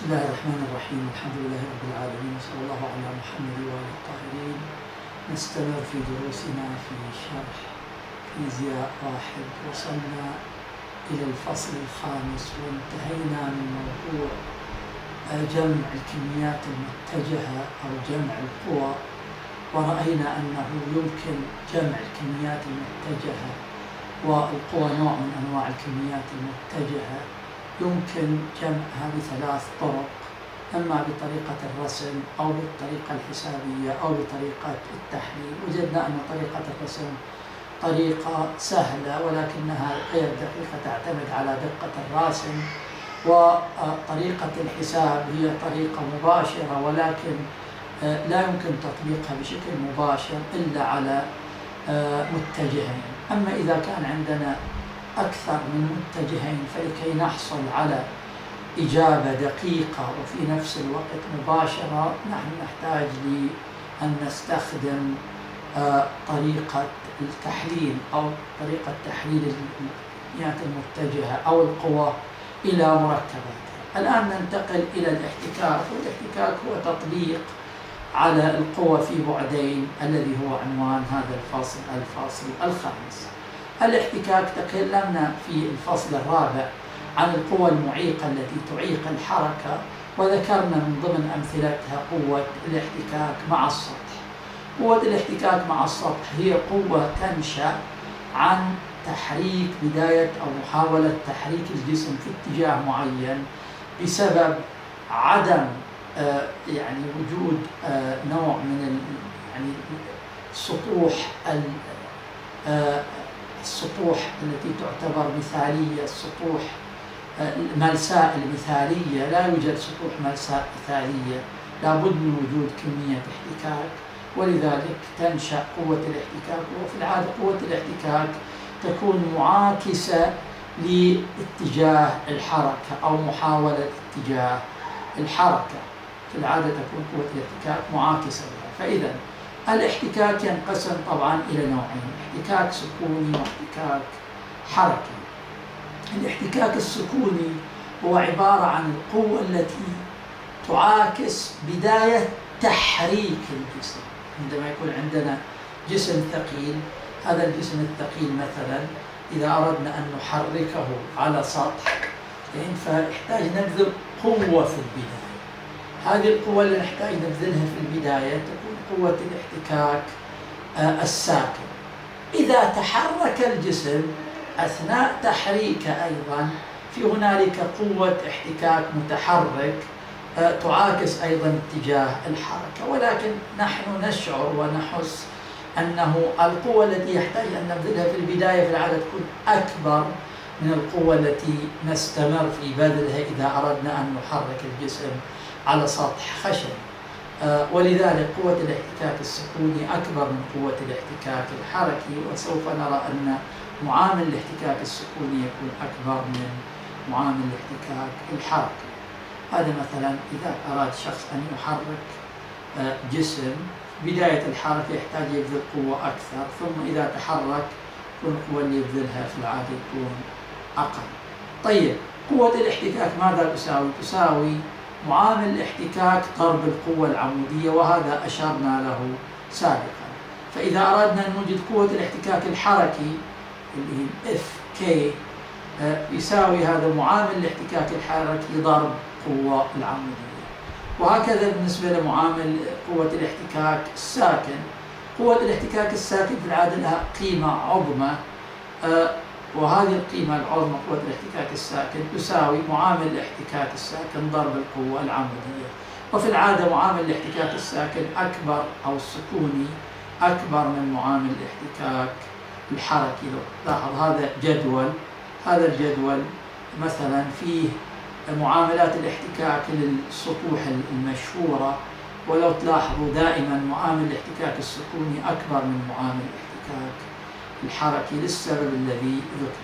بسم الله الرحمن الرحيم. الحمد لله رب العالمين. وصلى الله على محمد وآله الطاهرين. نستمر في دروسنا في شرح فيزياء واحد. وصلنا إلى الفصل الخامس. وانتهينا من موضوع جمع الكميات المتجهة أو جمع القوى. ورأينا أنه يمكن جمع الكميات المتجهة. والقوى نوع من أنواع الكميات المتجهة. يمكن جمعها بثلاث طرق أما بطريقة الرسم أو بالطريقة الحسابية أو بطريقة التحليل. وجدنا أن طريقة الرسم طريقة سهلة ولكنها غير دقيقة تعتمد على دقة الراسم. وطريقة الحساب هي طريقة مباشرة ولكن لا يمكن تطبيقها بشكل مباشر إلا على متجهين. أما إذا كان عندنا أكثر من متجهين فلكي نحصل على إجابة دقيقة وفي نفس الوقت مباشرة نحن نحتاج لأن نستخدم طريقة التحليل أو طريقة تحليل الكميات المتجهة أو القوى إلى مركباتها الآن ننتقل إلى الاحتكاك والاحتكاك هو تطبيق على القوى في بعدين الذي هو عنوان هذا الفصل الفاصل الخامس. الاحتكاك تكلمنا في الفصل الرابع عن القوى المعيقة التي تعيق الحركة؟ وذكرنا من ضمن أمثلتها قوة الاحتكاك مع السطح. قوة الاحتكاك مع السطح هي قوة تنشأ عن تحريك بداية أو محاولة تحريك الجسم في اتجاه معين بسبب عدم آه يعني وجود آه نوع من يعني سطوح السطوح التي تعتبر مثالية السطوح الملساء المثالية. لا يوجد سطوح ملساء مثالية. لابد من وجود كمية احتكاك. ولذلك تنشأ قوة الاحتكاك. وفي العادة قوة الاحتكاك تكون معاكسة لاتجاه الحركة أو محاولة اتجاه الحركة. في العادة تكون قوة الاحتكاك معاكسة لها. فإذا الاحتكاك ينقسم طبعا إلى نوعين احتكاك سكوني واحتكاك حركي. الاحتكاك السكوني هو عبارة عن القوة التي تعاكس بداية تحريك الجسم. عندما يكون عندنا جسم ثقيل هذا الجسم الثقيل مثلا إذا أردنا أن نحركه على سطح فنحتاج نبذل قوة في البداية. هذه القوة اللي نحتاج نبذلها في البداية تكون قوة الاحتكاك الساكن. إذا تحرك الجسم أثناء تحريكه أيضا في هنالك قوة احتكاك متحرك تعاكس أيضا اتجاه الحركة. ولكن نحن نشعر ونحس أنه القوة التي يحتاج أن نبذلها في البداية في العادة تكون أكبر من القوة التي نستمر في بذلها إذا أردنا أن نحرك الجسم على سطح خشن. ولذلك قوة الاحتكاك السكوني أكبر من قوة الاحتكاك الحركي وسوف نرى أن معامل الاحتكاك السكوني يكون أكبر من معامل الاحتكاك الحركي هذا مثلا إذا أراد شخص أن يحرك جسم بداية الحركة يحتاج يبذل قوة أكثر ثم إذا تحرك تكون القوة اللي يبذلها في العادة تكون أقل طيب قوة الاحتكاك ماذا تساوي؟ تساوي معامل الاحتكاك ضرب القوة العمودية وهذا أشرنا له سابقا. فإذا أردنا أن نوجد قوة الاحتكاك الحركي اللي هي اف كي يساوي هذا معامل الاحتكاك الحركي ضرب قوة العمودية. وهكذا بالنسبة لمعامل قوة الاحتكاك الساكن. قوة الاحتكاك الساكن في العادة لها قيمة عظمى وهذه القيمة العظمى قوة الاحتكاك الساكن تساوي معامل الاحتكاك الساكن ضرب القوة العمودية. وفي العادة معامل الاحتكاك الساكن أكبر أو السكوني أكبر من معامل الاحتكاك الحركي. لاحظ هذا جدول هذا الجدول مثلا فيه معاملات الاحتكاك للسطوح المشهورة. ولو تلاحظوا دائما معامل الاحتكاك السكوني أكبر من معامل الاحتكاك. الحركي للسبب الذي ذكر.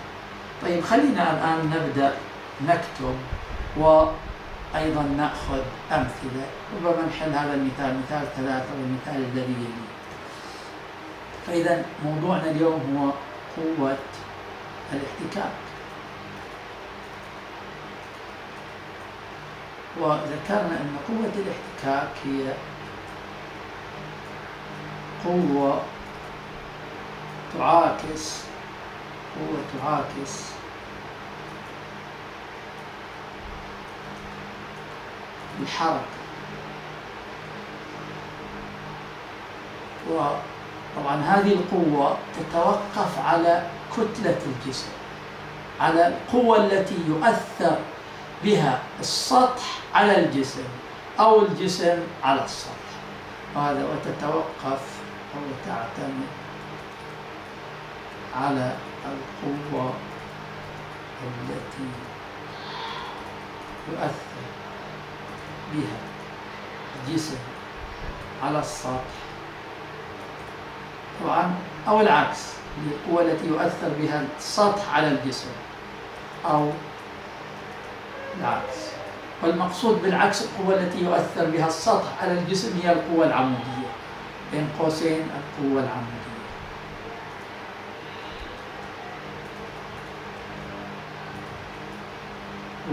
طيب خلينا الآن نبدأ نكتب وأيضا نأخذ أمثلة. ربما نحل هذا المثال مثال ثلاثة والمثال الذي يليه فإذا موضوعنا اليوم هو قوة الاحتكاك. وذكرنا أن قوة الاحتكاك هي قوة تعاكس. قوة تعاكس. الحركة. وطبعا هذه القوة تتوقف على كتلة الجسم على القوة التي يؤثر بها السطح على الجسم أو الجسم على السطح. وهذا وتتوقف أو تعتمد على القوة التي يؤثر بها. الجسم على السطح. طبعا أو العكس القوة التي يؤثر بها السطح على الجسم أو العكس. والمقصود بالعكس القوة التي يؤثر بها السطح على الجسم هي القوة العمودية. بين قوسين القوة العمودية.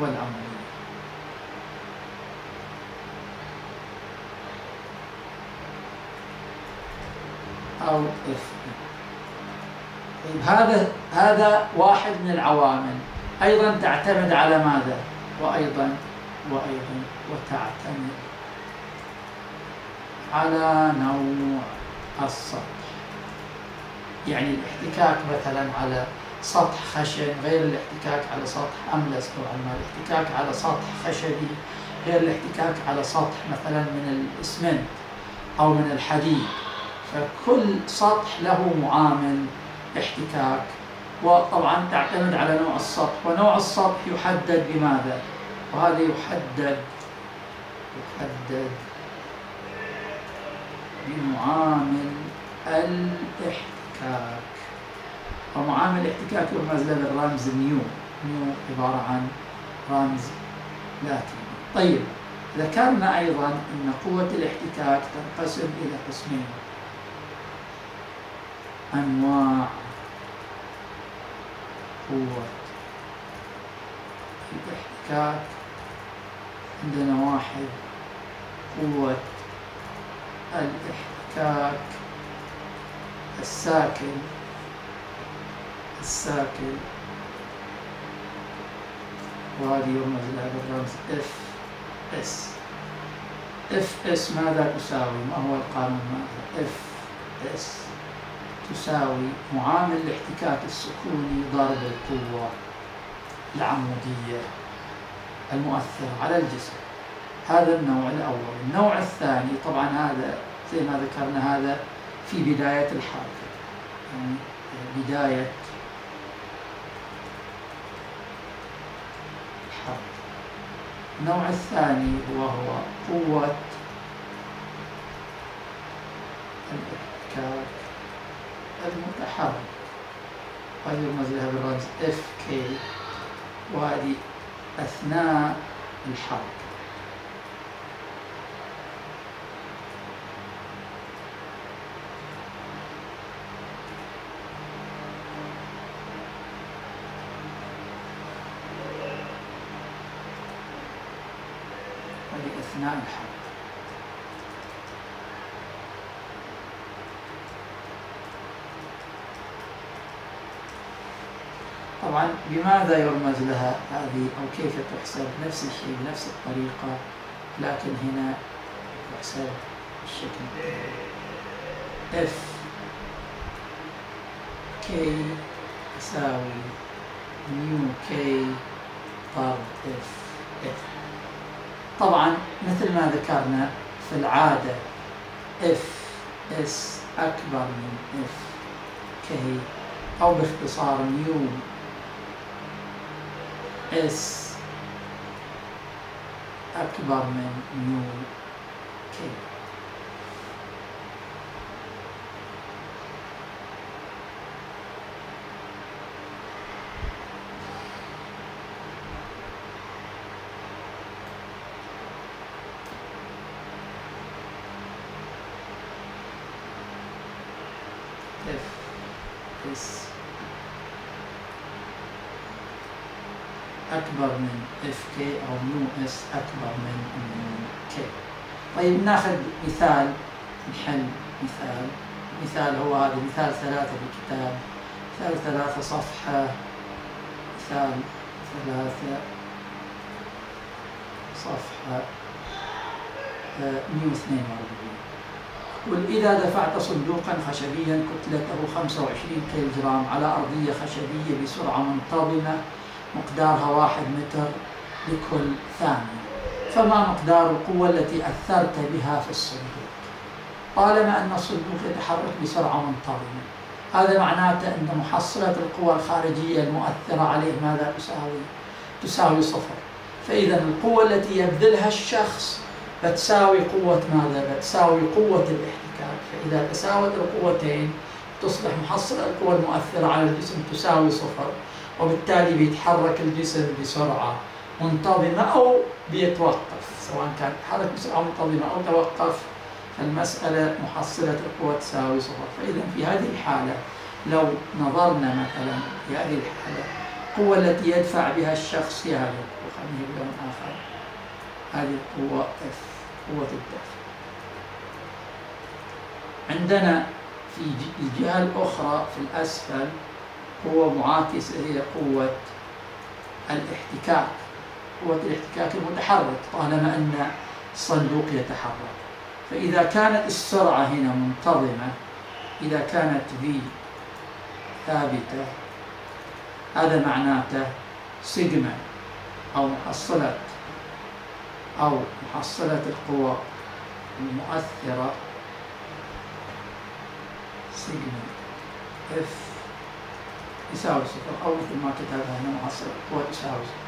العمودية أو إف. طيب هذا هذا واحد من العوامل. أيضا تعتمد على ماذا؟ وأيضا وأيضا وتعتمد على نوع السطح. يعني الاحتكاك مثلا على سطح خشن غير الاحتكاك على سطح أملس طبعا ما. الاحتكاك على سطح خشبي غير الاحتكاك على سطح مثلا من الإسمنت أو من الحديد. فكل سطح له معامل احتكاك. وطبعا تعتمد على نوع السطح. ونوع السطح يحدد بماذا؟ وهذا يحدد يحدد بمعامل الاحتكاك. ومعامل الاحتكاك يرمز له بالرمز نيو. نيو عبارة عن رمز لاتيني طيب ذكرنا أيضا أن قوة الاحتكاك تنقسم إلى قسمين. أنواع قوة الاحتكاك. عندنا واحد قوة الاحتكاك الساكن. الساكن. وهذه يرمز لها بالرمز F S F S ماذا تساوي؟ ما هو القانون ماذا؟ F S تساوي معامل الاحتكاك السكوني ضرب القوة العمودية المؤثرة على الجسم. هذا النوع الأول. النوع الثاني طبعا هذا زي ما ذكرنا هذا في بداية الحركة. يعني بداية الحركة النوع الثاني وهو قوة الاحتكاك المتحرك. وهذه يرمز لها بالرمز كي. وهذه أثناء الحركة. الحركة طبعا بماذا يرمز لها هذه أو كيف تحسب نفس الشيء بنفس الطريقة لكن هنا تحسب بالشكل F K يساوي نيو K ضرب F. F. طبعا مثل ما ذكرنا في العادة F S أكبر من F K أو باختصار mu S أكبر من mu K F S أكبر من F K أو mu S أكبر من mu K طيب ناخذ مثال نحل مثال. مثال هو هذا مثال ثلاثة بالكتاب مثال ثلاثة صفحة. مثال ثلاثة صفحة. 142 وإذا دفعت صندوقا خشبيا كتلته 25 كيلو جرام على أرضية خشبية بسرعة منتظمة مقدارها واحد متر لكل ثانية. فما مقدار القوة التي أثرت بها في الصندوق؟ طالما أن الصندوق يتحرك بسرعة منتظمة. هذا معناته أن محصلة القوى الخارجية المؤثرة عليه ماذا تساوي؟ تساوي صفر. فإذا القوة التي يبذلها الشخص بتساوي قوة ماذا؟ بتساوي قوة الاحتكاك. فإذا تساوت القوتين تصبح محصلة القوى المؤثرة على الجسم تساوي صفر. وبالتالي بيتحرك الجسم بسرعة منتظمة أو بيتوقف سواء كان تحرك بسرعة منتظمة أو توقف فالمسألة محصلة القوة تساوي صفر. فإذا في هذه الحالة لو نظرنا مثلا في هذه الحالة القوة التي يدفع بها الشخص هي هذه القوة خلينا بلون آخر. هذه القوة F قوة الدفع عندنا في الجهة الأخرى في الأسفل قوة معاكسة هي قوة الاحتكاك قوة الاحتكاك المتحرك طالما أن الصندوق يتحرك. فإذا كانت السرعة هنا منتظمة إذا كانت V ثابتة هذا معناته سيجما أو محصلة أو محصلة القوى المؤثرة. سيجما F يساوي صفر أو مثل ما كتبها هنا محصلة القوى تساوي. صفر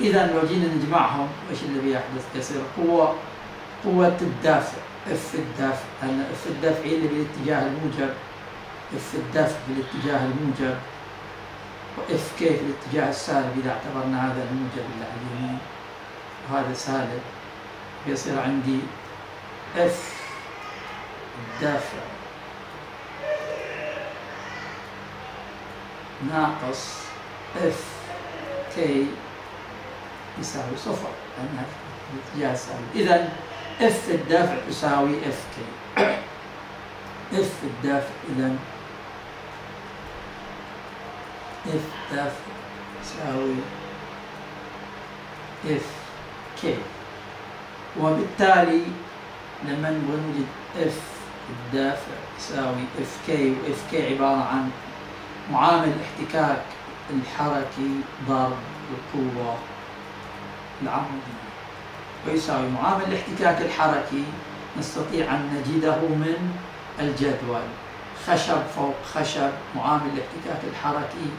إذا لو جينا نجمعهم إيش اللي بيحدث؟ تصير قوة قوة الدافع. F الدافع لأن F الدفع اللي بالاتجاه الموجب. F الدفع بالاتجاه الموجب. و F K في الاتجاه السالب إذا اعتبرنا هذا الموجب اللي على اليمين وهذا سالب. بيصير عندي F الدافع. ناقص F K يساوي صفر. لأنها في الاتجاه السالب إذا F الدافع تساوي F K F الدافع اذا F دافع تساوي F K وبالتالي لما نوجد F الدافع يساوي اف كي واف كي عبارة عن معامل الاحتكاك الحركي ضرب القوة العمودية. ويساوي معامل الاحتكاك الحركي نستطيع أن نجده من الجدول. خشب فوق خشب معامل الاحتكاك الحركي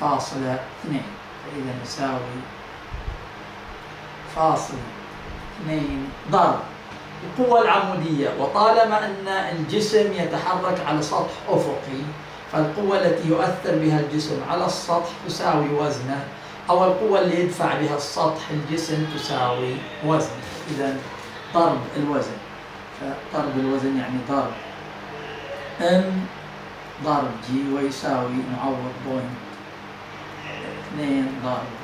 فاصلة اثنين. فإذا نساوي فاصلة اثنين ضرب. القوة العمودية وطالما أن الجسم يتحرك على سطح أفقي فالقوة التي يؤثر بها الجسم على السطح تساوي وزنه أو القوة اللي يدفع بها السطح الجسم تساوي وزن إذا ضرب الوزن. فضرب الوزن يعني ضرب. M ضرب G ويساوي نعوض point اثنين ضرب.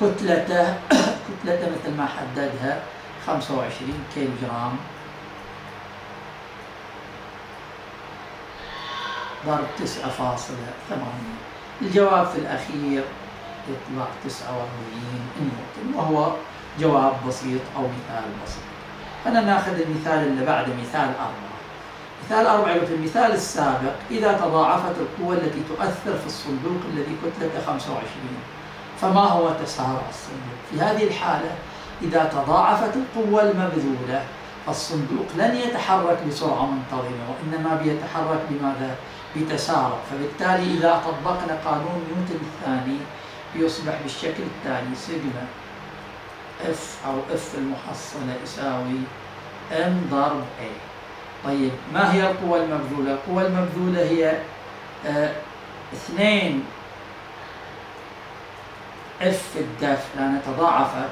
كتلته كتلته مثل ما حددها 25 كيلو جرام ضرب 9.8 الجواب في الأخير يطلع 49 نيوتن وهو جواب بسيط أو مثال بسيط. أنا نأخذ المثال اللي بعده مثال أربعة. مثال أربعة في المثال السابق إذا تضاعفت القوة التي تؤثر في الصندوق الذي كتلته 25 فما هو تسارع الصندوق؟ في هذه الحالة إذا تضاعفت القوة المبذولة الصندوق لن يتحرك بسرعة منتظمة وإنما بيتحرك بماذا؟ بتسارع. فبالتالي إذا طبقنا قانون نيوتن الثاني يصبح بالشكل التالي سيجما F أو F المحصلة يساوي M ضرب A. طيب ما هي القوة المبذولة؟ القوة المبذولة هي آه اثنين F الدفع لأنها تضاعفت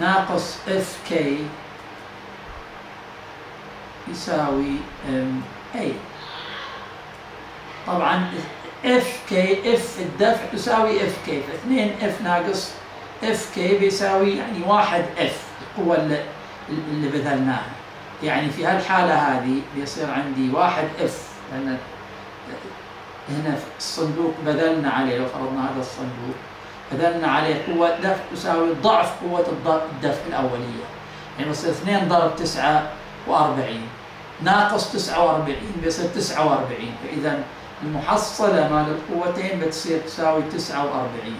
ناقص F K يساوي M A. طبعا F K F الدفع تساوي F K فاثنين F ناقص F K بيساوي يعني واحد F القوة اللي, اللي بذلناها. يعني في هالحالة هذه بيصير عندي واحد اف لأن هنا الصندوق بذلنا عليه لو فرضنا هذا الصندوق بذلنا عليه قوة دفع تساوي ضعف قوة الدفع الأولية. يعني بصير 2 ضرب 49 ناقص 49 بيصير 49 فإذا المحصلة مال القوتين بتصير تساوي 49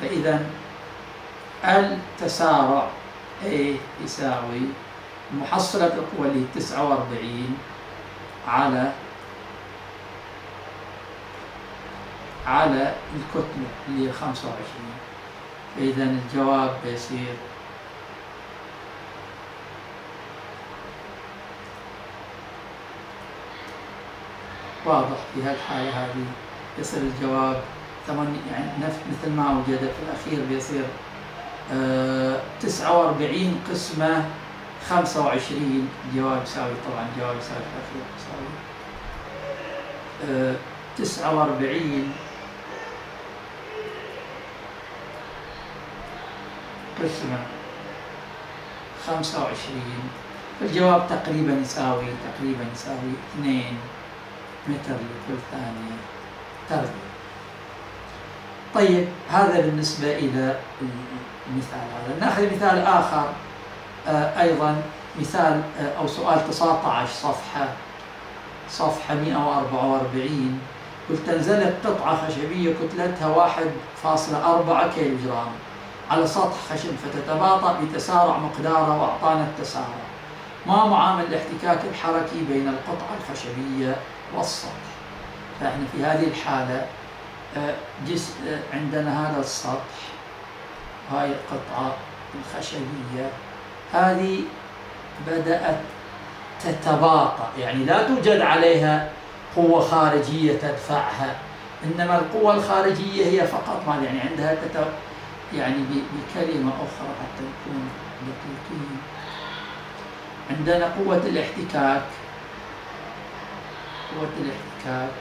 فإذا التسارع A يساوي محصلة القوة اللي 49 على على الكتلة اللي هي 25 فإذا الجواب بيصير واضح في هالحالة هذه. يصير الجواب. ثمانية يعني مثل ما وجد في الأخير بيصير آه 49 قسمة 25 الجواب يساوي طبعا الجواب يساوي في الأخير يساوي آه 49 قسمة 25 فالجواب تقريبا يساوي تقريبا يساوي 2 متر لكل ثانية تربية طيب هذا بالنسبة إلى المثال هذا. نأخذ مثال آخر آه أيضا مثال آه أو سؤال 19 صفحة صفحة 144 قلت تنزلت قطعة خشبية كتلتها 1.4 كيلو جرام على سطح خشب فتتباطأ بتسارع مقداره وأعطانا التسارع. ما معامل الاحتكاك الحركي بين القطعة الخشبية والسطح فإحنا في هذه الحالة آه، جزء آه، عندنا هذا السطح هاي القطعة الخشبية هذه بدأت تتباطأ. يعني لا توجد عليها قوة خارجية تدفعها إنما القوة الخارجية هي فقط ما يعني عندها تت... يعني بكلمة أخرى حتى نكون دقيقين. عندنا قوة الاحتكاك. قوة الاحتكاك.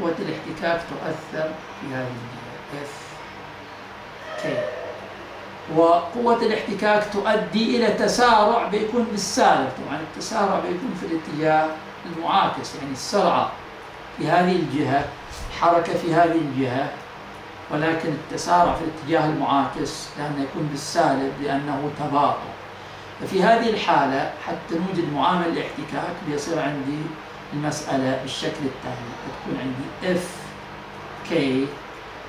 قوة الاحتكاك تؤثر في هذه الجهة. F K. وقوة الاحتكاك تؤدي إلى تسارع بيكون بالسالب طبعا التسارع بيكون في الاتجاه المعاكس يعني السرعة في هذه الجهة حركة في هذه الجهة. ولكن التسارع في الاتجاه المعاكس لأنه يكون بالسالب لأنه تباطؤ. ففي هذه الحالة حتى نوجد معامل الاحتكاك بيصير عندي المسألة بالشكل التالي. بتكون عندي F K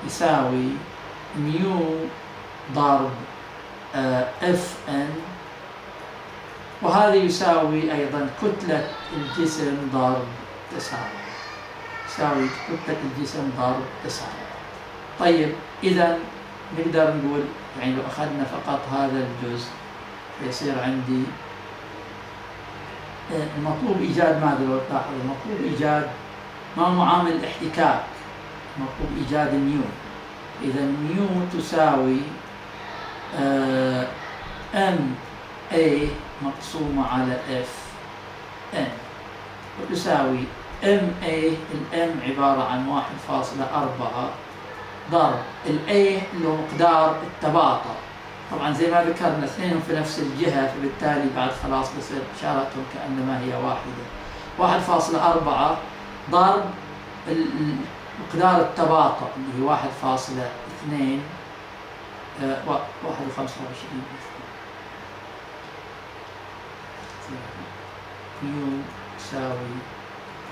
يساوي ميو ضرب F N وهذا يساوي أيضا كتلة الجسم ضرب تسارع يساوي كتلة الجسم ضرب تسارع طيب إذا نقدر نقول يعني لو أخذنا فقط هذا الجزء يصير عندي. آه، المطلوب إيجاد ماذا لو تلاحظ المطلوب إيجاد ما معامل الاحتكاك. مطلوب إيجاد ميو إذا ميو تساوي M آه، A مقسومة على F N وتساوي M A ال M عبارة عن واحد فاصلة أربعة. ضرب ال A اللي هو مقدار التباطؤ. طبعا زي ما ذكرنا اثنين في نفس الجهة فبالتالي بعد خلاص بصير إشارتهم كأنما هي واحدة. واحد فاصلة أربعة ضرب مقدار التباطؤ اللي هي واحد فاصلة اثنين آه، واحد وخمسة وعشرين. يو يساوي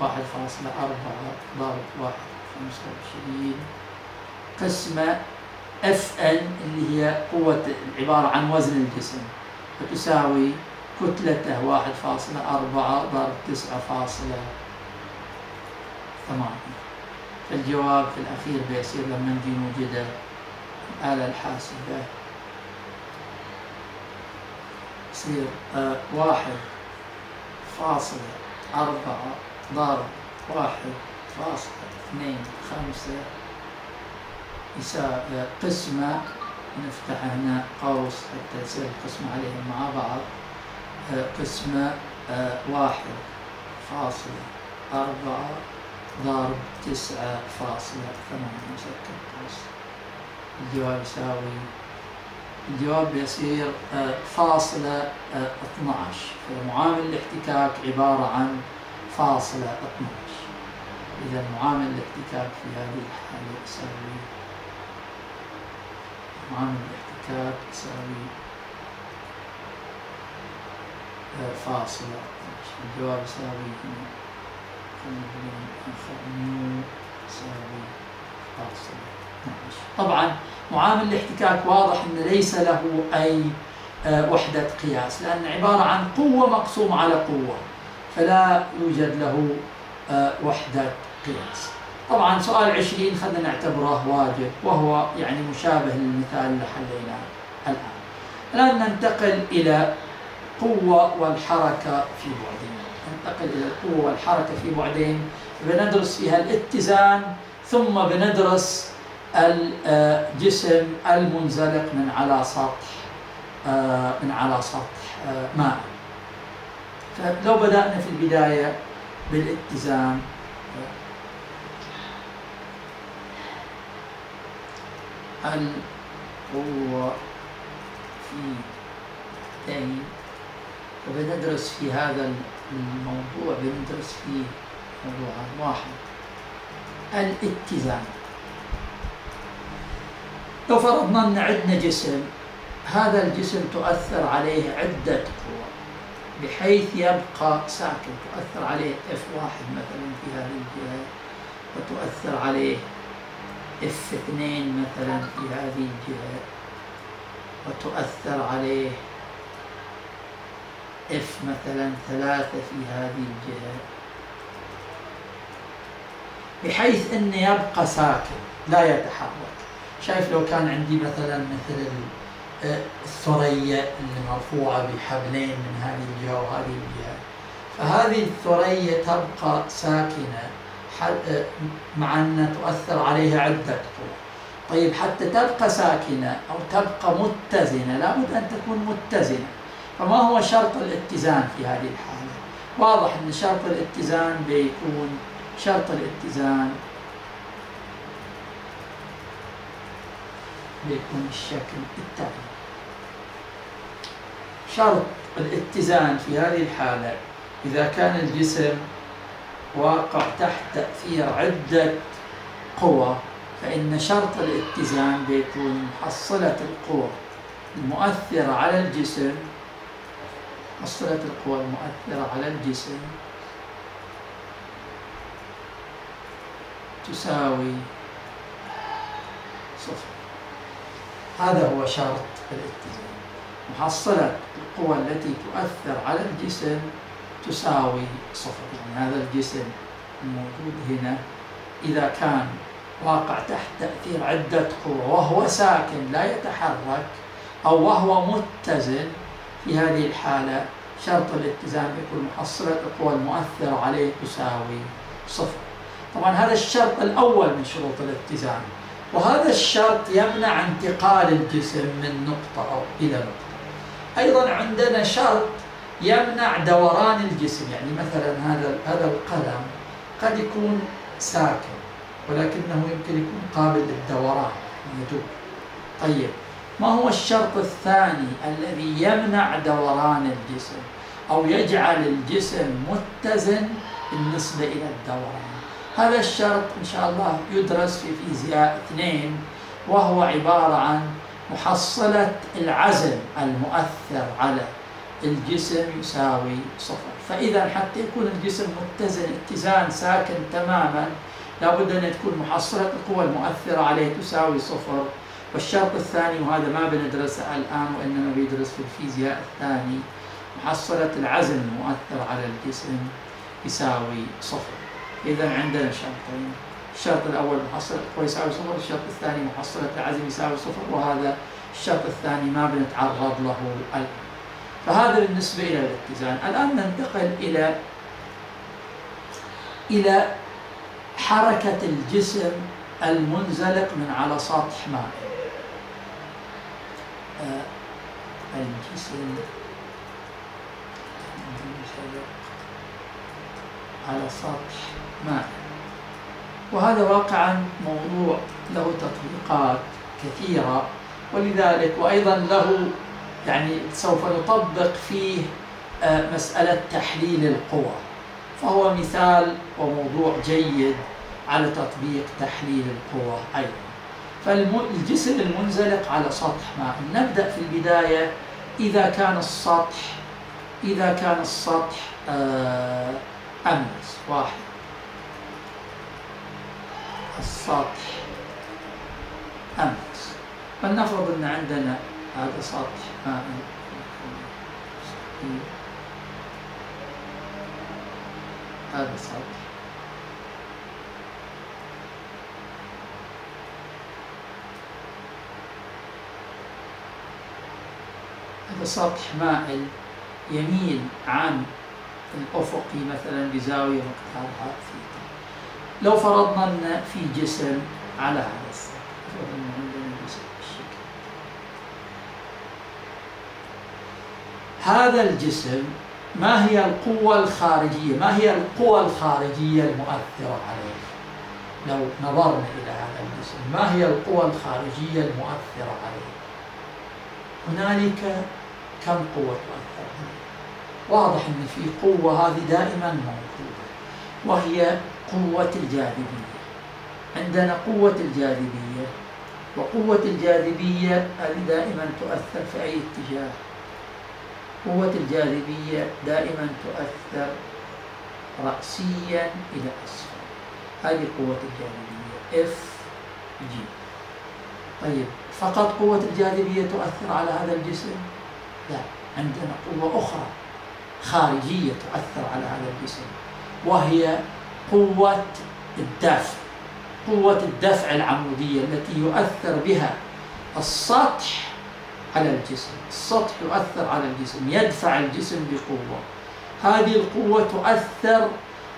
واحد فاصلة أربعة ضرب واحد خمسة وعشرين. قسمة اف ان اللي هي قوة عبارة عن وزن الجسم فتساوي كتلته واحد فاصلة أربعة ضرب تسعة فاصلة ثمانية. فالجواب في الأخير بيصير لما نجي نوجده الآلة الحاسبة. يصير آه واحد فاصلة أربعة ضرب واحد فاصلة اثنين خمسة قسمة نفتح هنا قوس حتى يصير القسمة عليهم مع بعض. قسمة واحد فاصلة أربعة ضرب تسعة فاصلة ثمانية مسكر قوس. الجواب يساوي الجواب يصير فاصلة 12 آه، فمعامل الاحتكاك عبارة عن فاصلة 12 إذا معامل الاحتكاك في هذه الحالة يساوي معامل الاحتكاك يساوي آه، فاصلة. الجواب يساوي يساوي فاصلة. طبعا معامل الاحتكاك واضح أنه ليس له أي آه، وحدة قياس لأن عبارة عن قوة مقسوم على قوة فلا يوجد له آه، وحدة قياس. طبعا سؤال عشرين خلينا نعتبره واجب وهو يعني مشابه للمثال اللي حليناه الآن. الآن ننتقل إلى قوة والحركة في بعدين. ننتقل إلى القوة والحركة في بعدين. بندرس فيها الاتزان ثم بندرس الجسم المنزلق من على سطح آه، من على سطح آه، ماء. فلو بدأنا في البداية بالاتزان القوة في تاني. وبندرس في هذا الموضوع بندرس فيه موضوعان واحد. الاتزان. لو فرضنا أن عندنا جسم هذا الجسم تؤثر عليه عدة قوى بحيث يبقى ساكن تؤثر عليه F1 مثلا في هذه الجهة وتؤثر عليه F2 مثلا في هذه الجهة وتؤثر عليه F مثلا ثلاثة في هذه الجهة. بحيث أنه يبقى ساكن لا يتحرك. شايف لو كان عندي مثلا مثل آه، الثريا اللي مرفوعة بحبلين من هذه الجهة وهذه الجهة. فهذه الثريا تبقى ساكنة. مع أن تؤثر عليها عدة قوى طيب حتى تبقى ساكنة أو تبقى متزنة لابد أن تكون متزنة. فما هو شرط الاتزان في هذه الحالة؟ واضح أن شرط الاتزان بيكون شرط الاتزان بيكون الشكل التالي. شرط الاتزان في هذه الحالة إذا كان الجسم واقع تحت تأثير عدة قوى فإن شرط الاتزان بيكون محصلة القوى المؤثرة على الجسم. محصلة القوى المؤثرة على الجسم تساوي صفر. هذا هو شرط الاتزان. محصلة القوى التي تؤثر على الجسم تساوي صفر. يعني هذا الجسم الموجود هنا إذا كان واقع تحت تأثير عدة قوى وهو ساكن لا يتحرك أو وهو متزن في هذه الحالة شرط الاتزان يكون محصلة القوى المؤثرة عليه تساوي صفر. طبعا هذا الشرط الأول من شروط الاتزان وهذا الشرط يمنع انتقال الجسم من نقطة أو إلى نقطة. أيضا عندنا شرط يمنع دوران الجسم. يعني مثلا هذا هذا القلم قد يكون ساكن ولكنه يمكن يكون قابل للدوران. يدور طيب. ما هو الشرط الثاني الذي يمنع دوران الجسم أو يجعل الجسم متزن بالنسبة إلى الدوران؟ هذا الشرط إن شاء الله يدرس في فيزياء اثنين وهو عبارة عن محصلة العزم المؤثر على الجسم يساوي صفر. فإذا حتى يكون الجسم متزن اتزان ساكن تماما لابد أن تكون محصلة القوى المؤثرة عليه تساوي صفر. والشرط الثاني وهذا ما بندرسه الآن وإنما بيدرس في الفيزياء الثاني محصلة العزم المؤثر على الجسم يساوي صفر. إذا عندنا شرطين. الشرط الأول محصلة القوى يساوي صفر الشرط الثاني محصلة العزم يساوي صفر وهذا الشرط الثاني ما بنتعرض له الآن. فهذا بالنسبة إلى الاتزان. الآن ننتقل إلى إلى حركة الجسم المنزلق من على سطح ماء الجسم المنزلق على سطح ماء وهذا واقعا موضوع له تطبيقات كثيرة ولذلك وأيضا له يعني سوف نطبق فيه آه، مسألة تحليل القوى. فهو مثال وموضوع جيد على تطبيق تحليل القوى أيضا. فالجسم المنزلق على سطح ماء نبدأ في البداية إذا كان السطح إذا كان السطح آه، أمس واحد. السطح أمس. فلنفرض أن عندنا هذا سطح ماء هذا سطح هذا سطح مائل يميل عن الأفقي مثلا بزاوية مقدارها ثيتا لو فرضنا أن في جسم على هذا السطح فرضنا عندنا جسم بالشكل هذا الجسم ما هي القوة الخارجية؟ ما هي القوى الخارجية المؤثرة عليه؟ لو نظرنا إلى هذا الجسم ما هي القوى الخارجية المؤثرة عليه؟ هنالك كم قوة تؤثر عليه؟ واضح أن في قوة هذه دائما موجودة وهي قوة الجاذبية. عندنا قوة الجاذبية وقوة الجاذبية هذه دائما تؤثر في أي اتجاه؟ قوة الجاذبية دائما تؤثر رأسيا إلى أسفل. هذه قوة الجاذبية F G. طيب فقط قوة الجاذبية تؤثر على هذا الجسم؟ لا عندنا قوة أخرى خارجية تؤثر على هذا الجسم وهي قوة الدفع. قوة الدفع العمودية التي يؤثر بها السطح على الجسم. السطح يؤثر على الجسم يدفع الجسم بقوة. هذه القوة تؤثر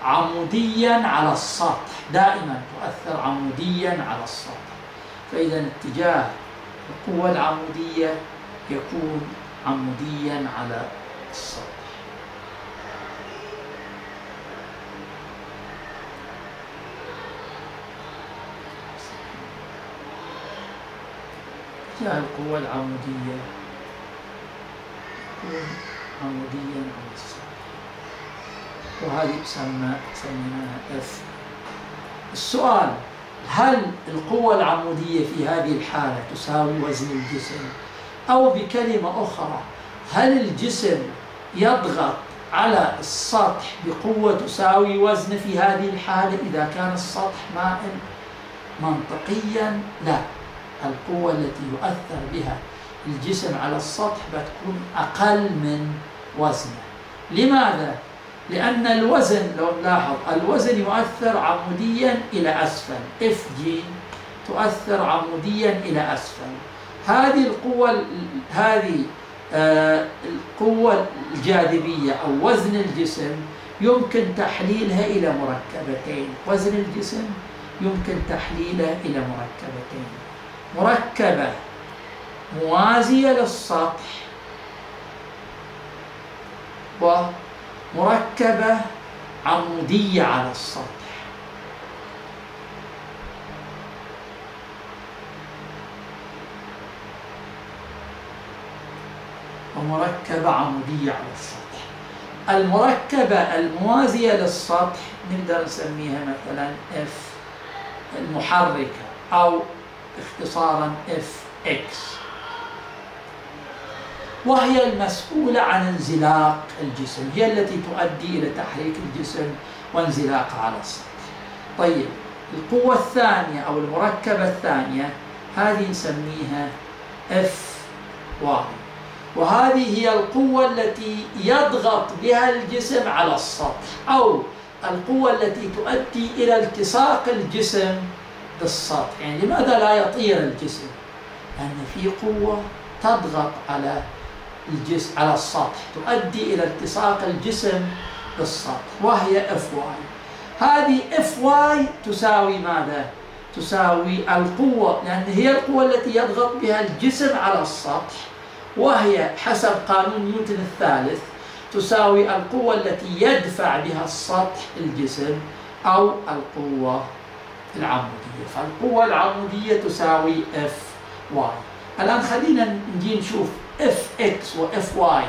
عموديا على السطح دائما تؤثر عموديا على السطح. فإذا اتجاه القوة العمودية يكون عموديا على السطح. اتجاه القوة العمودية. عموديا السطح وهذه تسمى سميناها إف. السؤال هل القوة العمودية في هذه الحالة تساوي وزن الجسم؟ أو بكلمة أخرى هل الجسم يضغط على السطح بقوة تساوي وزنه في هذه الحالة إذا كان السطح مائل؟ منطقيا لا. القوة التي يؤثر بها الجسم على السطح بتكون أقل من وزنه. لماذا؟ لأن الوزن لو نلاحظ الوزن يؤثر عموديا إلى أسفل. اف جي تؤثر عموديا إلى أسفل. هذه القوة هذه آه القوة الجاذبية أو وزن الجسم يمكن تحليلها إلى مركبتين. وزن الجسم يمكن تحليله إلى مركبتين. مركبة موازية للسطح. ومركبة عمودية على السطح. ومركبة عمودية على السطح. المركبة الموازية للسطح نقدر نسميها مثلا F المحركة أو اختصارا Fx وهي المسؤولة عن انزلاق الجسم هي التي تؤدي إلى تحريك الجسم وانزلاقه على السطح طيب القوة الثانية أو المركبة الثانية هذه نسميها Fy وهذه هي القوة التي يضغط بها الجسم على السطح أو القوة التي تؤدي إلى التصاق الجسم بالسطح يعني لماذا لا يطير الجسم؟ لأن في قوة تضغط على الجسم على السطح تؤدي إلى التصاق الجسم بالسطح وهي F Y هذه F Y تساوي ماذا؟ تساوي القوة لأن هي القوة التي يضغط بها الجسم على السطح وهي حسب قانون نيوتن الثالث تساوي القوة التي يدفع بها السطح الجسم أو القوة العمودية. فالقوة العمودية تساوي F Y الآن خلينا نجي نشوف F X و F Y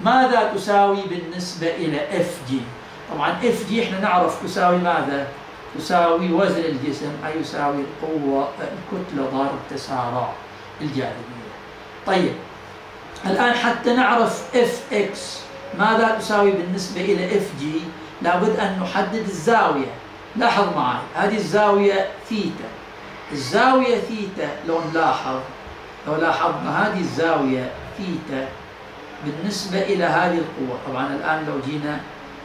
ماذا تساوي بالنسبة إلى F G طبعا F G إحنا نعرف تساوي ماذا؟ تساوي وزن الجسم أي يساوي القوة الكتلة ضرب تسارع الجاذبية. طيب الآن حتى نعرف F X ماذا تساوي بالنسبة إلى F G لابد أن نحدد الزاوية. لاحظ معي هذه الزاوية ثيتا. الزاوية ثيتا لو نلاحظ لو لاحظنا هذه الزاوية ثيتا بالنسبة إلى هذه القوة. طبعا الآن لو جينا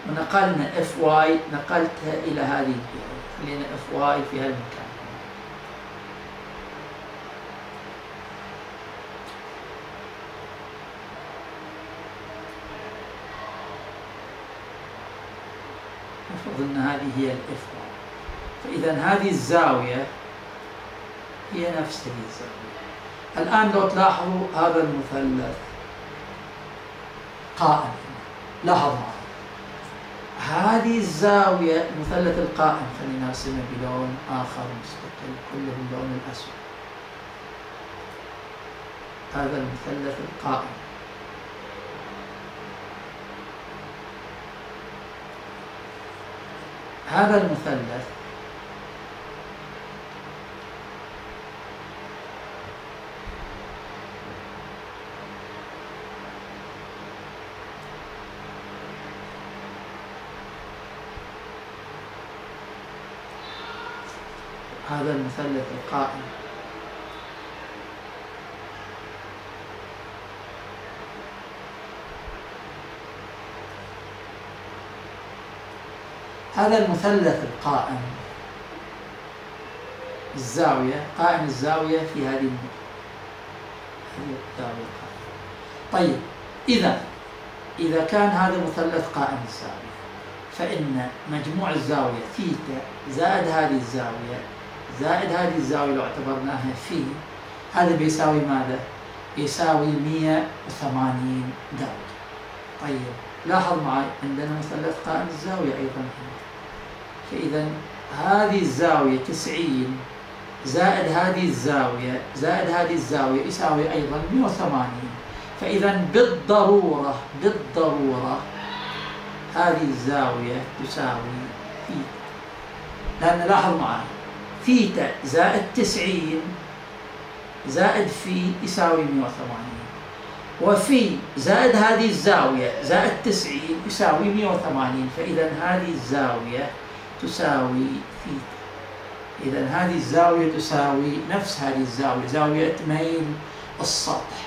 ونقلنا F Y نقلتها إلى هذه الجهة خلينا F Y في هالمكان نفرض أن هذه هي الاف فإذا هذه الزاوية هي نفس هذه الزاوية. الآن لو تلاحظوا هذا المثلث قائم. لاحظ معي. هذه الزاوية مثلث القائم. خلينا نرسمه بلون آخر مستقل كله باللون الأسود. هذا المثلث القائم. هذا المثلث هذا المثلث القائم. هذا المثلث القائم. الزاوية قائم الزاوية في هذه الزاوية طيب إذا إذا كان هذا مثلث قائم الزاوية فإن مجموع الزاوية ثيتا زائد هذه الزاوية زائد هذه الزاوية لو اعتبرناها في هذا بيساوي ماذا؟ يساوي 180 درجة. طيب لاحظ معي عندنا مثلث قائم الزاوية أيضا هنا. فإذا هذه الزاوية 90 زائد هذه الزاوية زائد هذه الزاوية يساوي أيضا 180 فإذا بالضرورة بالضرورة هذه الزاوية تساوي ثيتا لأن لاحظ معي ثيتا زائد 90 زائد في يساوي 180 وفي زائد هذه الزاوية زائد 90 يساوي 180 فإذا هذه الزاوية تساوي ثيتا. إذا هذه الزاوية تساوي نفس هذه الزاوية زاوية ميل السطح.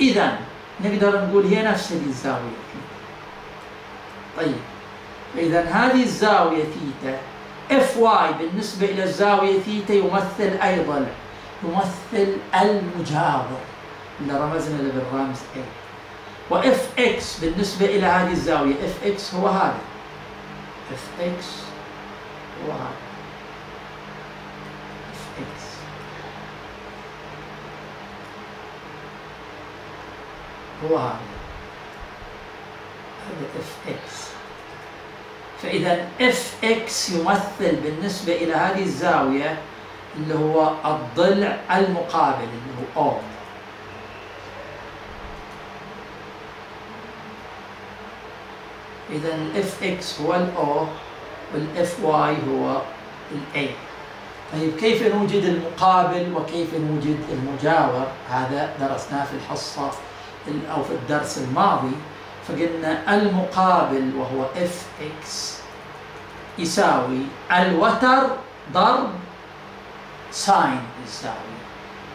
إذا نقدر نقول هي نفس هذه الزاوية طيب. إذا هذه الزاوية ثيتا F Y بالنسبة إلى الزاوية ثيتا يمثل أيضا يمثل المجاور اللي رمزنا له بالرمز A. و F X بالنسبة إلى هذه الزاوية F X هو هذا. F X هو هذا. F X هو هذا. هذا F X فإذا F X يمثل بالنسبة إلى هذه الزاوية اللي هو الضلع المقابل اللي هو O. إذا الاف إكس هو الأو والاف واي هو الاي طيب كيف نوجد المقابل وكيف نوجد المجاور؟ هذا درسناه في الحصة أو في الدرس الماضي. فقلنا المقابل وهو F X يساوي الوتر ضرب sine الزاوية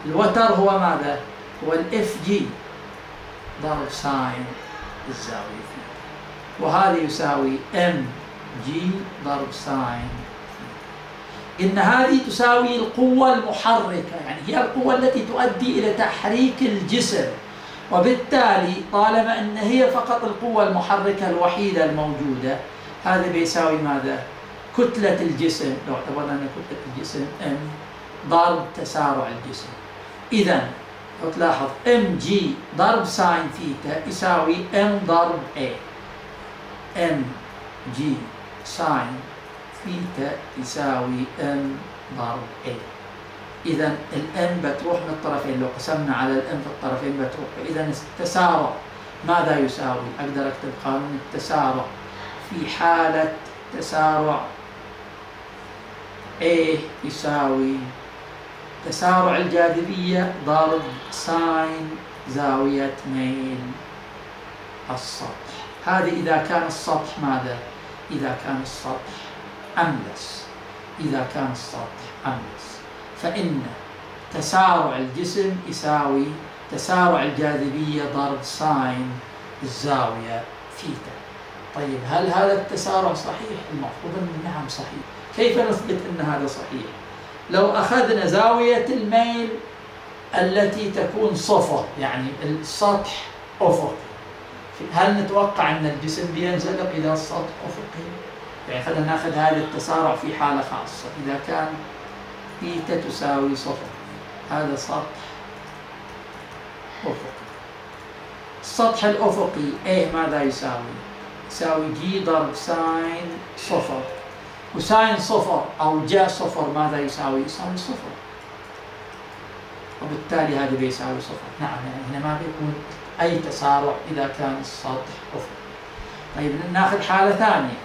الوتر هو ماذا؟ هو ال F G ضرب sine الزاوية وهذا يساوي M G ضرب sine إن هذه تساوي القوة المحركة يعني هي القوة التي تؤدي إلى تحريك الجسم. وبالتالي طالما أن هي فقط القوة المحركة الوحيدة الموجودة هذا بيساوي ماذا؟ كتلة الجسم. لو اعتبرنا أن كتلة الجسم m ضرب تسارع الجسم. إذا لو تلاحظ g ضرب sine theta يساوي m ضرب A. g sine theta يساوي m ضرب a إذا ال m بتروح من الطرفين لو قسمنا على ال m في الطرفين بتروح. اذا التسارع ماذا يساوي؟ أقدر أكتب قانون التسارع في حالة تسارع A يساوي تسارع الجاذبية ضرب sine زاوية ميل السطح. هذه إذا كان السطح ماذا؟ إذا كان السطح أملس. إذا كان السطح أملس. فإن تسارع الجسم يساوي تسارع الجاذبية ضرب sine الزاوية ثيتا طيب هل هذا التسارع صحيح؟ المفروض أن نعم صحيح كيف نثبت أن هذا صحيح؟ لو أخذنا زاوية الميل التي تكون صفر يعني السطح أفقي هل نتوقع أن الجسم بينزلق إذا السطح أفقي؟ يعني خلينا نأخذ هذا التسارع في حالة خاصة إذا كان ثيتا تساوي صفر. هذا سطح أفقي. السطح الأفقي A ماذا يساوي؟ يساوي g ضرب sine صفر. و sine صفر أو جا صفر ماذا يساوي؟ يساوي صفر. وبالتالي هذا بيساوي صفر. نعم يعني هنا ما بيكون أي تسارع إذا كان السطح أفق طيب ناخذ حالة ثانية.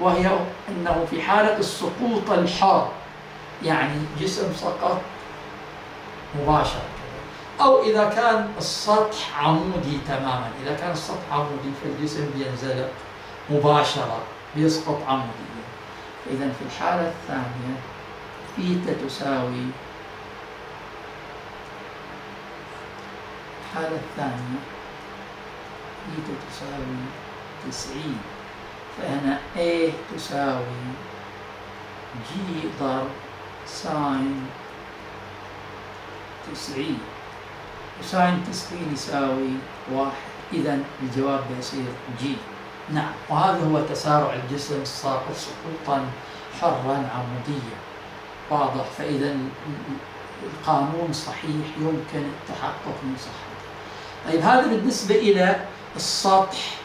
وهي أنه في حالة السقوط الحر يعني جسم سقط مباشرة أو إذا كان السطح عمودي تماما إذا كان السطح عمودي فالجسم بينزلق مباشرة بيسقط عموديا. إذا في الحالة الثانية ثيتا تساوي الحالة الثانية ثيتا تساوي تسعين. فهنا A تساوي g ضرب sine تسعين. و sine تسعين يساوي واحد. إذا الجواب بيصير جي نعم. وهذا هو تسارع الجسم الساقط سقوطا حرا عموديا. واضح. فإذا القانون صحيح. يمكن التحقق من صحته. طيب هذا بالنسبة إلى السطح.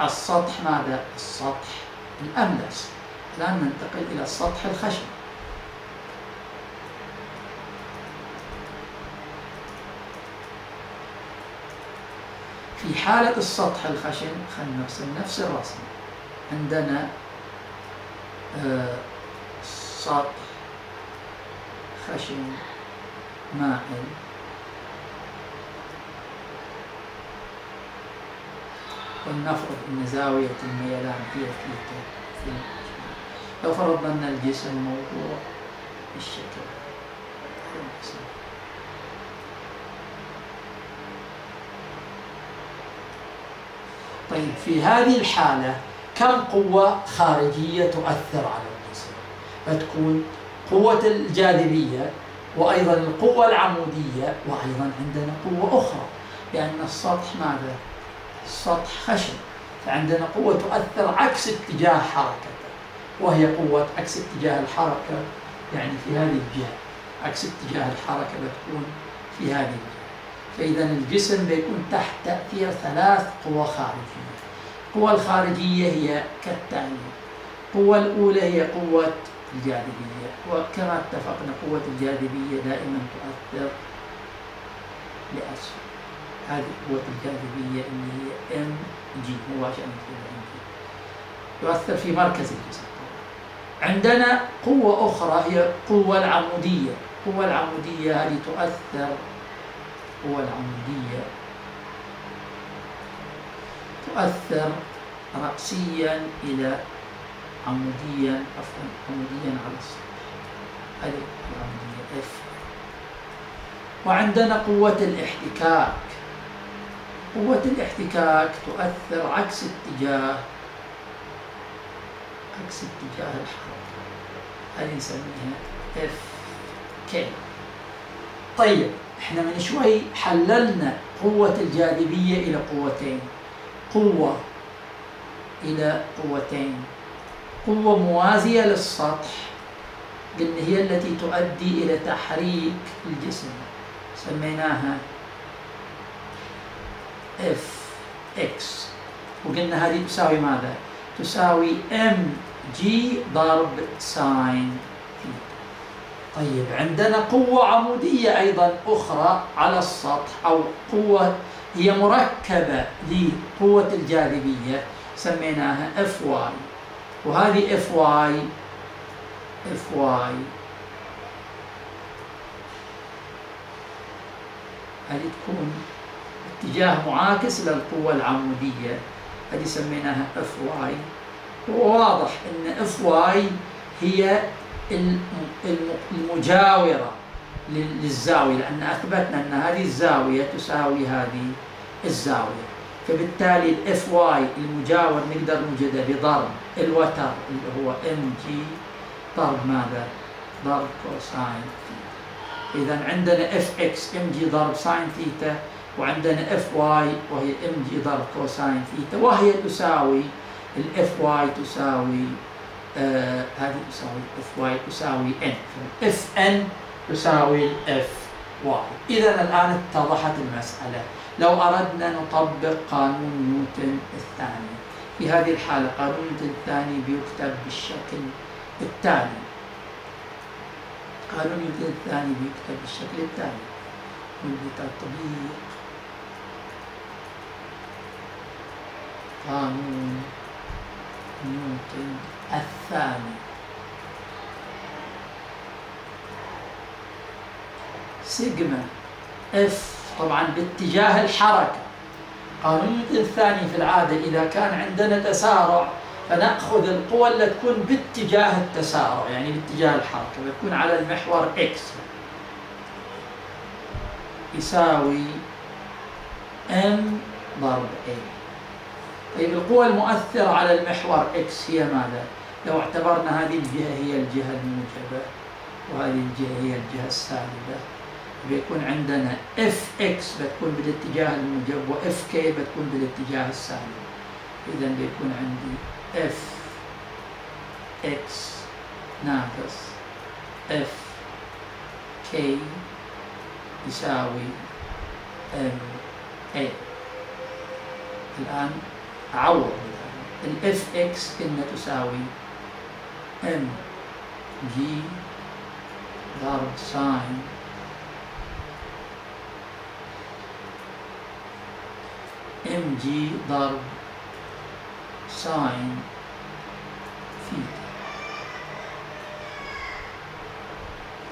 السطح ماذا؟ السطح الأملس. الآن ننتقل إلى السطح الخشن في حالة السطح الخشن خلينا نرسم نفس الرسم. عندنا آه، سطح خشن مائل. ولنفرض أن زاوية الميلان هي ثيتا في لو فرضنا أن الجسم موضوع بالشكل طيب في هذه الحالة كم قوة خارجية تؤثر على الجسم؟ فتكون قوة الجاذبية وأيضا القوة العمودية وأيضا عندنا قوة أخرى. لأن السطح ماذا؟ السطح خشن. فعندنا قوة تؤثر عكس اتجاه حركته وهي قوة عكس اتجاه الحركة يعني في هذه الجهة. عكس اتجاه الحركة بتكون في هذه الجهة. فإذا الجسم بيكون تحت تأثير ثلاث قوى خارجية. القوى الخارجية هي كالتالي. القوة الأولى هي قوة الجاذبية وكما اتفقنا قوة الجاذبية دائما تؤثر لأسفل هذه قوة الجاذبية اللي هي ام جي مباشرة تؤثر في مركز الجسم. عندنا قوة أخرى هي قوة العمودية. القوة العمودية هذه تؤثر القوى العمودية. تؤثر رأسيا إلى عموديا عفوا عموديا على السطح هذه العمودية F. وعندنا قوة الاحتكاك. قوة الاحتكاك تؤثر عكس اتجاه عكس اتجاه الحركة. هذه نسميها Fk طيب. إحنا من شوي حللنا قوة الجاذبية إلى قوتين. قوة إلى قوتين. قوة موازية للسطح. قلنا هي التي تؤدي إلى تحريك الجسم. سميناها F x وقلنا هذه تساوي ماذا؟ تساوي mg ضرب sine طيب عندنا قوة عمودية أيضا أخرى على السطح أو قوة هي مركبة لقوة الجاذبية سميناها Fy وهذه Fy Fy هذه تكون اتجاه معاكس للقوة العمودية. هذه سميناها Fy وواضح إن Fy هي المجاورة للزاوية لأن أثبتنا أن هذه الزاوية تساوي هذه الزاوية فبالتالي ال Fy المجاور نقدر نوجده بضرب الوتر اللي هو mg ضرب ماذا؟ ضرب cosine إذا عندنا Fx mg ضرب sine theta وعندنا Fy وهي mg ضرب cosine theta وهي تساوي ال Fy تساوي هذه تساوي Fy تساوي N FN تساوي ال Fy اذا الآن اتضحت المسألة. لو أردنا نطبق قانون نيوتن الثاني. في هذه الحالة قانون نيوتن الثاني بيكتب بالشكل التالي. قانون نيوتن الثاني بيكتب بالشكل التالي. بتطبيق قانون نيوتن الثاني. سيجما. إف. طبعا باتجاه الحركة. قانون الثاني في العادة إذا كان عندنا تسارع فنأخذ القوى اللي تكون باتجاه التسارع يعني باتجاه الحركة بتكون على المحور x. يساوي m ضرب a. طيب القوى المؤثرة على المحور x هي ماذا؟ لو اعتبرنا هذه الجهة هي الجهة الموجبة وهذه الجهة هي الجهة السالبة بيكون عندنا Fx بتكون بالاتجاه الموجب و Fk بتكون بالاتجاه السالب. إذا بيكون عندي Fx ناقص Fk يساوي ma الآن أعوض. ال Fx قلنا تساوي mg ضرب sine mg ضرب sine theta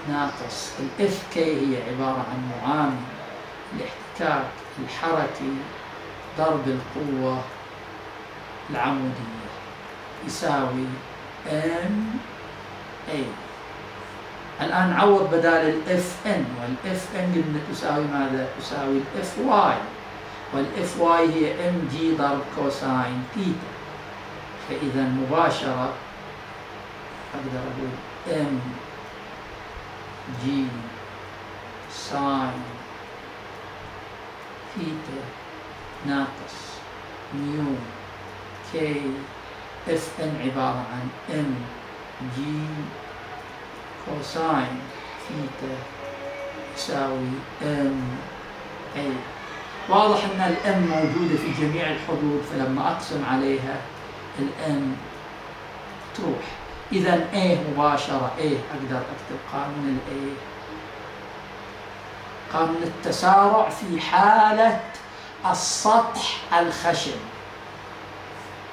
ناقص ال Fk هي عبارة عن معامل الاحتكاك الحركي ضرب القوة العمودية. يساوي ma الآن عوض بدال ال FN وال FN قلنا تساوي ماذا؟ تساوي ال Fy وال Fy هي mg ضرب cosine theta فإذا مباشرة أقدر أقول mg sine theta ناقص mu k FN عبارة عن mg cosine theta يساوي ام اي واضح إن الام موجودة في جميع الحدود فلما أقسم عليها الام تروح. إذا A مباشرة A أقدر أكتب قانون ال A. قانون التسارع في حالة السطح الخشن.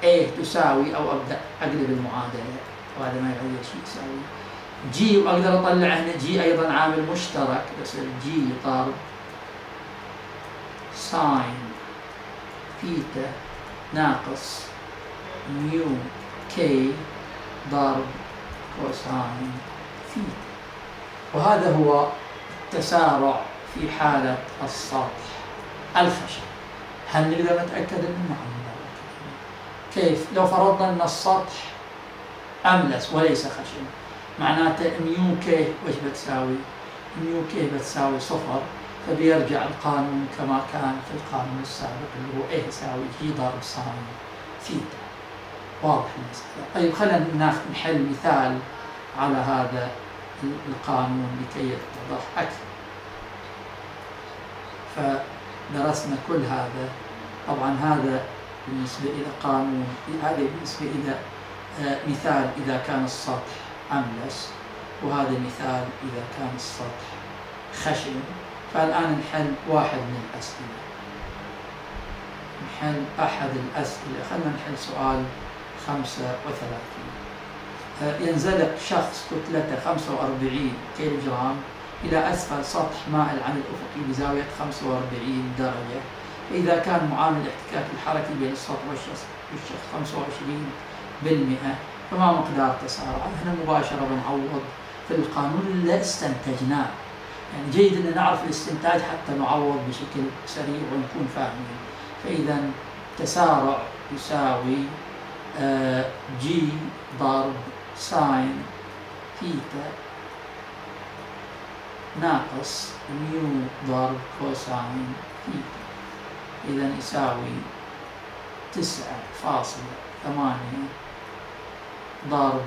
A تساوي أو أبدأ أقلب المعادلة. وهذا ما يغير شيء يساوي. جي وأقدر أطلع هنا. جي أيضا عامل مشترك. بس g ضرب sine theta ناقص mu k ضرب cosine theta وهذا هو التسارع في حالة السطح. الخشن هل نقدر نتأكد منه؟ نعم كيف؟ لو فرضنا أن السطح أملس وليس خشن معناته mu k وش بتساوي؟ mu k بتساوي صفر فبيرجع القانون كما كان في القانون السابق اللي هو A يساوي g ضرب sine theta واضح المسألة طيب خلينا ناخذ نحل مثال على هذا القانون لكي يتضح أكثر فدرسنا كل هذا طبعا هذا بالنسبة إلى قانون هذا بالنسبة إلى آه، مثال إذا كان السطح أملس وهذا مثال إذا كان السطح خشن. فالآن نحل واحد من الأسئلة. نحل أحد الأسئلة. خلينا نحل سؤال خمسة وثلاثين. آه، ينزلق شخص كتلته 45 كيلو جرام إلى أسفل سطح مائل عن الأفقي بزاوية 45 درجة. فإذا كان معامل الاحتكاك الحركي بين السطح والشخص 25 بالمئة فما مقدار تسارع؟ هنا مباشرة بنعوض في القانون اللي استنتجناه. يعني جيد أن نعرف الاستنتاج حتى نعوض بشكل سريع ونكون فاهمين. فإذا تسارع يساوي آه، g ضرب sine theta ناقص mu ضرب cosine theta إذا يساوي تسعة فاصلة ثمانية ضرب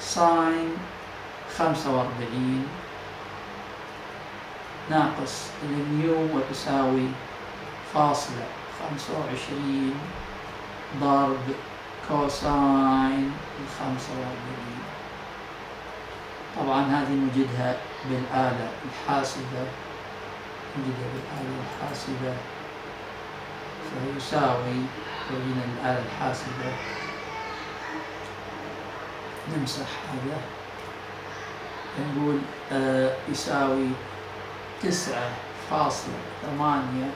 sine خمسة وأربعين ناقص ال mu وتساوي فاصلة خمسة وعشرين ضرب cosine الخمسة وأربعين. طبعا هذه نجدها بالآلة الحاسبة. نجدها بالآلة الحاسبة. فيساوي بين الآلة الحاسبة. نمسح هذا. نقول آه يساوي تسعة فاصلة ثمانية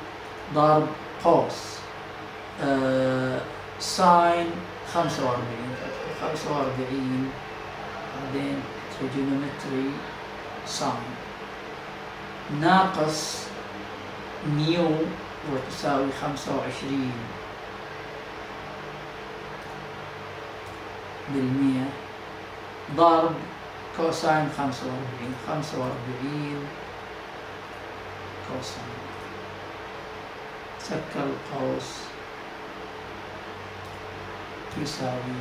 ضرب قوس آه ساين خمسة وأربعين. خمسة وأربعين بعدين trigonometry sine. ناقص mu وتساوي خمسة وعشرين بالمية. ضرب cosine خمسة وأربعين. خمسة وأربعين cosine. سكر القوس يساوي.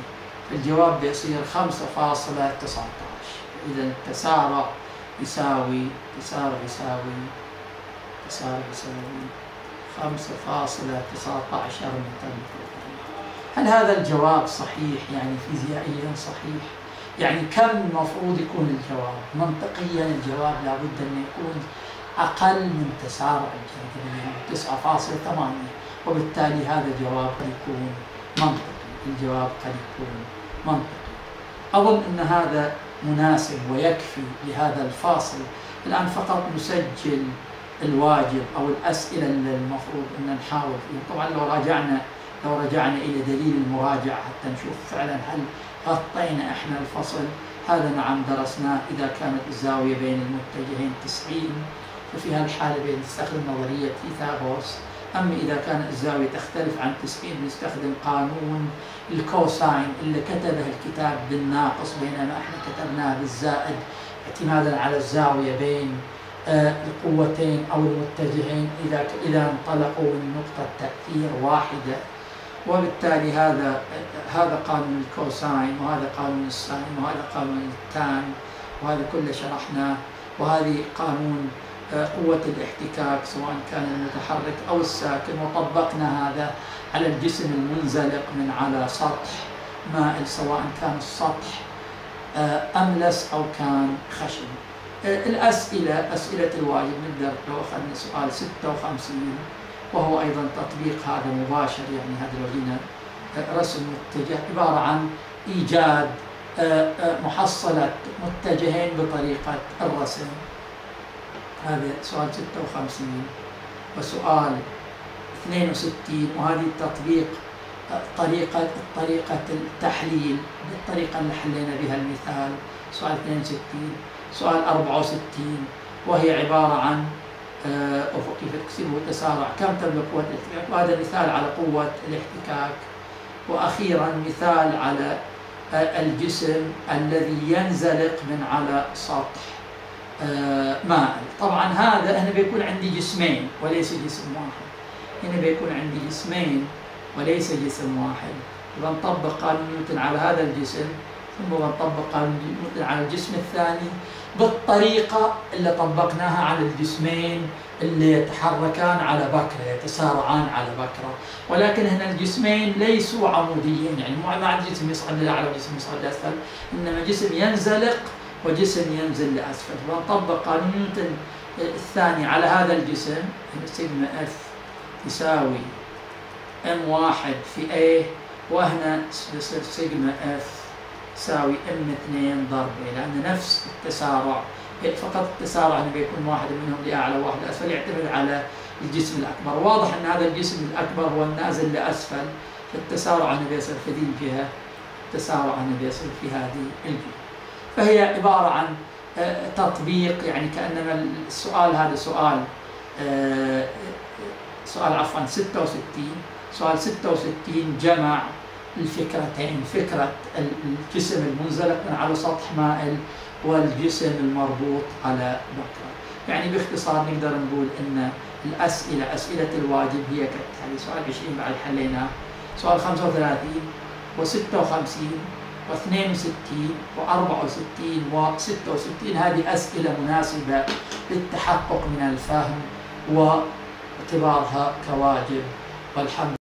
الجواب بيصير خمسة فاصلة تسعة عشر. إذا التسارع يساوي تسارع يساوي تسارع يساوي. خمسة فاصلة تسعة عشر متر. هل هذا الجواب صحيح؟ يعني فيزيائيا صحيح؟ يعني كم المفروض يكون الجواب؟ منطقيا الجواب لابد أن يكون أقل من تسارع الجاذبية 9.8 وبالتالي هذا الجواب قد يكون منطقي. الجواب قد يكون منطقي. أظن أن هذا مناسب ويكفي لهذا الفاصل. الآن فقط نسجل الواجب أو الأسئلة اللي المفروض أن نحاول فيها. طبعا لو راجعنا لو رجعنا إلى دليل المراجعة حتى نشوف فعلا هل غطينا إحنا الفصل. هذا نعم درسناه إذا كانت الزاوية بين المتجهين 90 ففي هذه الحالة بنستخدم نظرية فيثاغورس أما إذا كانت الزاوية تختلف عن 90 بنستخدم قانون الكوساين اللي كتبه الكتاب بالناقص بينما إحنا كتبناه بالزائد اعتمادا على الزاوية بين القوتين أو المتجهين إذا إذا انطلقوا من نقطة تأثير واحدة. وبالتالي هذا هذا قانون ال cosine وهذا قانون ال sine وهذا قانون ال tan وهذا كله شرحناه. وهذه قانون آه، قوة الاحتكاك سواء كان المتحرك أو الساكن. وطبقنا هذا على الجسم المنزلق من على سطح مائل سواء كان السطح آه، أملس أو كان خشن. الأسئلة أسئلة الواجب نقدر لو أخذنا سؤال 56 وهو أيضا تطبيق هذا مباشر يعني هذا لو جينا رسم متجه عبارة عن إيجاد محصلة متجهين بطريقة الرسم. هذا سؤال 56 وسؤال 62 وهذه التطبيق طريقة طريقة التحليل بالطريقة اللي حلينا بها المثال. سؤال 62 سؤال 64 وهي عبارة عن آه، أفقي تكسبه التسارع كم تبلغ قوة الاحتكاك؟ وهذا مثال على قوة الاحتكاك. وأخيرا مثال على آه، الجسم الذي ينزلق من على سطح آه، مائل. طبعا هذا هنا بيكون عندي جسمين وليس جسم واحد. هنا بيكون عندي جسمين وليس جسم واحد. إذا نطبق قانون نيوتن على هذا الجسم ثم نطبق على الجسم الثاني بالطريقة اللي طبقناها على الجسمين اللي يتحركان على بكرة يتسارعان على بكرة. ولكن هنا الجسمين ليسوا عموديين يعني مو ما جسم يصعد لأعلى وجسم يصعد لأسفل إنما جسم ينزلق وجسم ينزل لأسفل. فنطبق قانون نيوتن الثاني على هذا الجسم سيجما اف تساوي m واحد في A وهنا sigma F تساوي m اثنين ضرب A لأن نفس التسارع فقط التسارع انه بيكون واحد منهم لأعلى وواحد لأسفل يعتمد على الجسم الأكبر، واضح إن هذا الجسم الأكبر هو النازل لأسفل فالتسارع انه بيصير في ذي الجهة التسارع انه بيصير في هذه الجهة. فهي عبارة عن آه، تطبيق يعني كأنما السؤال هذا سؤال آه، سؤال عفوا 66 سؤال 66 جمع الفكرتين فكرة الجسم المنزلق من على سطح مائل والجسم المربوط على بكرة. يعني باختصار نقدر نقول أن الأسئلة أسئلة الواجب هي كالتالي سؤال 20 بعد حليناه سؤال 35 و56 و62 و64 و66 هذه أسئلة مناسبة للتحقق من الفهم واعتبارها كواجب. والحمد